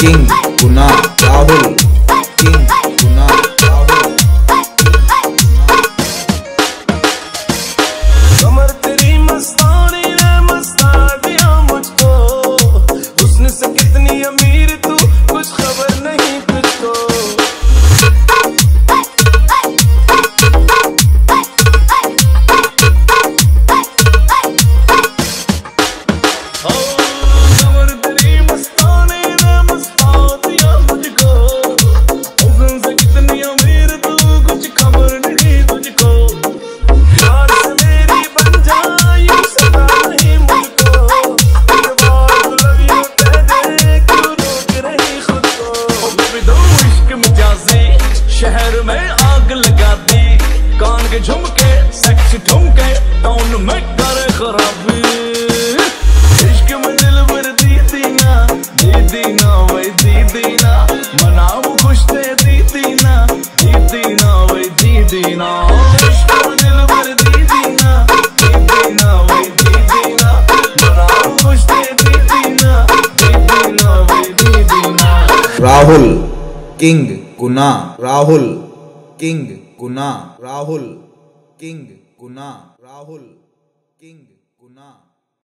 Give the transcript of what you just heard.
King इश्क शहर में आग लगा दी। कान के झुमके सेक्स ठुमके टाउन में करे खराबी। इश्क Rahul, King. Guna Rahul King Guna Rahul King Guna Rahul King Guna.